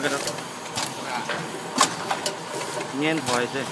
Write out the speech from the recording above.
cái đó nhiên thoại thế